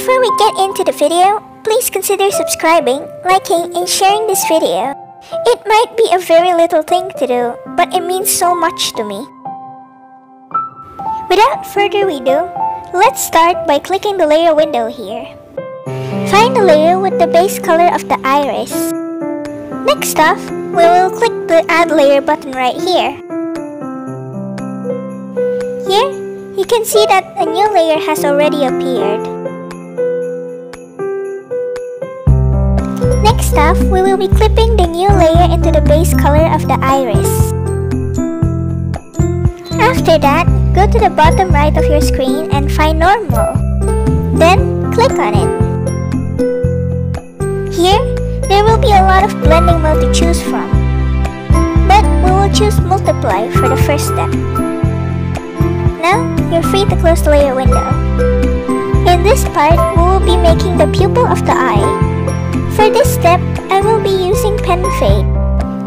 Before we get into the video, please consider subscribing, liking, and sharing this video. It might be a very little thing to do, but it means so much to me. Without further ado, let's start by clicking the layer window here. Find the layer with the base color of the iris. Next off, we will click the add layer button right here. Here, you can see that a new layer has already appeared. Next up, we will be clipping the new layer into the base color of the iris. After that, go to the bottom right of your screen and find normal. Then, click on it. Here, there will be a lot of blending mode to choose from. But we will choose multiply for the first step. Now, you're free to close the layer window. In this part, we will be making the pupil of the eye. This step, I will be using pen fade.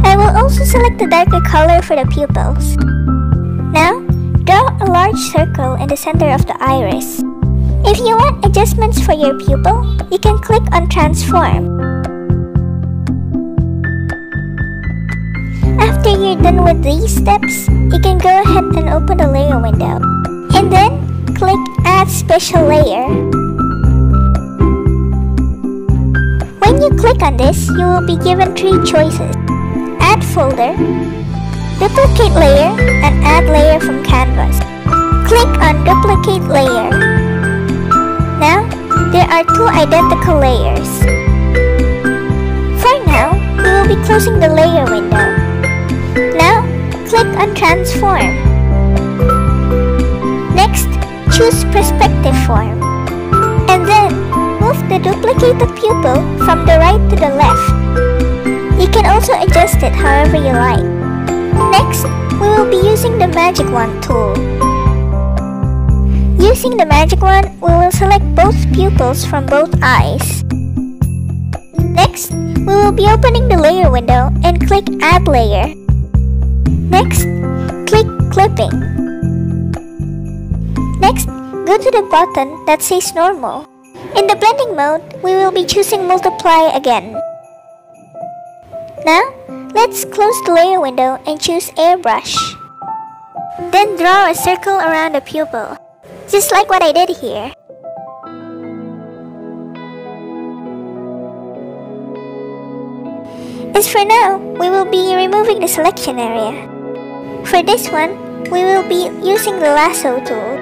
I will also select the darker color for the pupils. Now, draw a large circle in the center of the iris. If you want adjustments for your pupil, you can click on Transform. After you're done with these steps, you can go ahead and open the layer window. And then, click Add Special Layer. You click on this, you will be given three choices. Add folder, duplicate layer, and add layer from canvas. Click on duplicate layer. Now, there are two identical layers. For now, we will be closing the layer window. Now, click on Transform. Next, choose Perspective Form. The duplicated pupil from the right to the left. You can also adjust it however you like. Next, we will be using the Magic Wand tool. Using the magic wand, we will select both pupils from both eyes. Next, we will be opening the layer window and click Add Layer. Next, click Clipping. Next, go to the button that says Normal. In the blending mode, we will be choosing Multiply again. Now, let's close the layer window and choose Airbrush. Then draw a circle around the pupil just like what I did here. As for now, we will be removing the selection area. For this one, we will be using the lasso tool.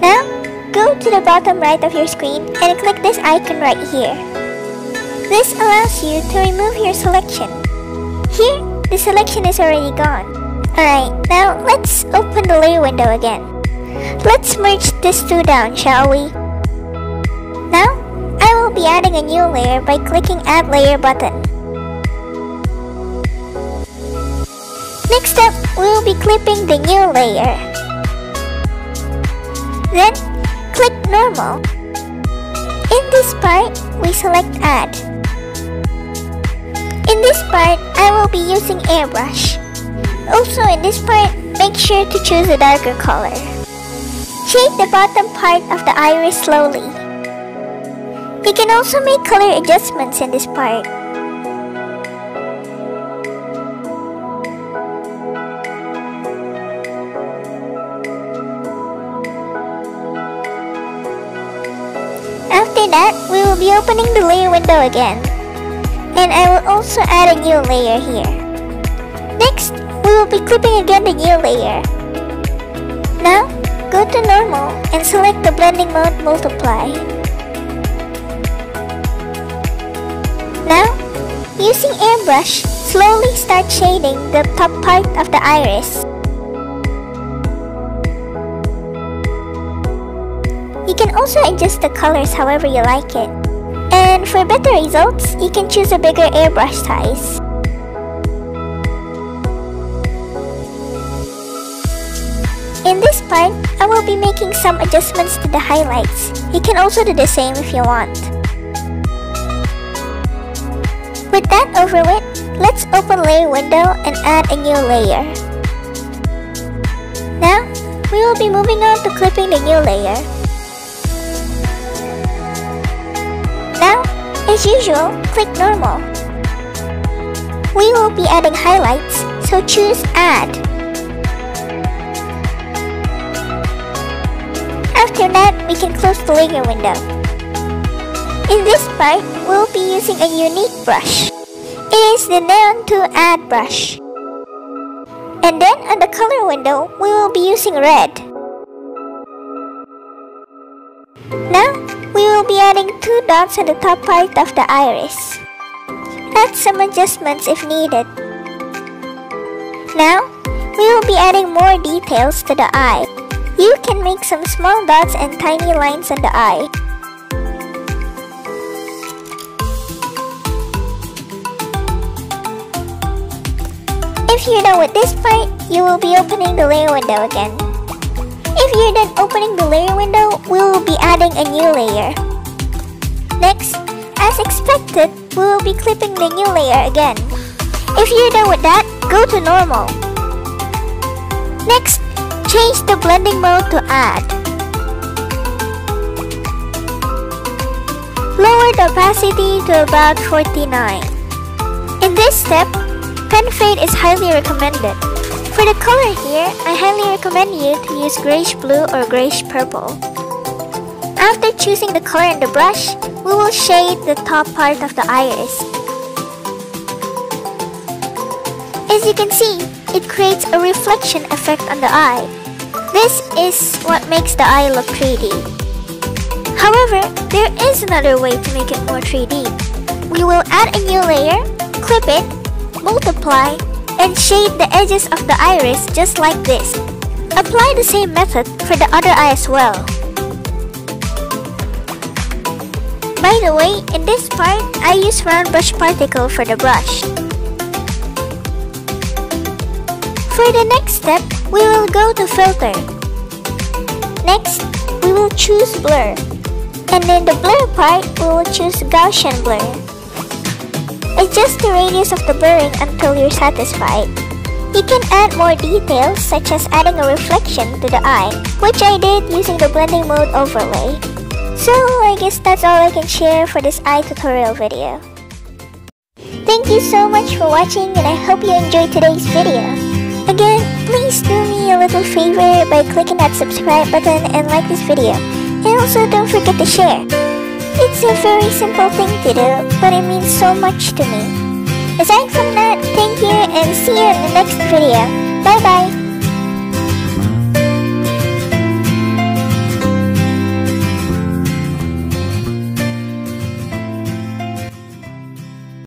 Now, go to the bottom right of your screen and click this icon right here. This allows you to remove your selection. Here, the selection is already gone. Alright, now let's open the layer window again. Let's merge these two down, shall we? Now, I will be adding a new layer by clicking Add Layer button. Next up, we will be clipping the new layer. Then, click Normal. In this part, we select Add. In this part, I will be using Airbrush. Also in this part, make sure to choose a darker color. Shade the bottom part of the iris slowly. You can also make color adjustments in this part. Be opening the layer window again. And I will also add a new layer here. Next, we will be clipping again the new layer. Now, go to normal and select the blending mode multiply. Now, using airbrush, slowly start shading the top part of the iris. You can also adjust the colors however you like it. And for better results, you can choose a bigger airbrush size. In this part, I will be making some adjustments to the highlights. You can also do the same if you want. With that over with, let's open layer window and add a new layer. Now, we will be moving on to clipping the new layer. Now, as usual, click normal. We will be adding highlights, so choose add. After that, we can close the layer window. In this part, we'll be using a unique brush. It is the Neon 2 Add brush. And then on the color window, we will be using red. Now, we will be adding two dots on the top part of the iris. Add some adjustments if needed. Now, we will be adding more details to the eye. You can make some small dots and tiny lines on the eye. If you're done with this part, you will be opening the layer window again. If you're done opening the layer window, we will be adding a new layer. Next, as expected, we will be clipping the new layer again. If you're done with that, go to normal. Next, change the blending mode to add. Lower the opacity to about 49. In this step, Pen fade is highly recommended. For the color here, I highly recommend you to use grayish blue or grayish purple. After choosing the color in the brush, we will shade the top part of the iris. As you can see, it creates a reflection effect on the eye. This is what makes the eye look 3D. However, there is another way to make it more 3D. We will add a new layer, clip it, multiply, and shade the edges of the iris just like this. Apply the same method for the other eye as well. By the way, in this part, I use round brush particle for the brush. For the next step, we will go to filter. Next, we will choose blur. And in the blur part, we will choose Gaussian blur. Adjust the radius of the blurring until you're satisfied. You can add more details such as adding a reflection to the eye, which I did using the blending mode overlay. So I guess that's all I can share for this eye tutorial video. Thank you so much for watching and I hope you enjoyed today's video. Again, please do me a little favor by clicking that subscribe button and like this video. And also don't forget to share. It's a very simple thing to do, but it means so much to me. Aside from that, thank you and see you in the next video. Bye bye!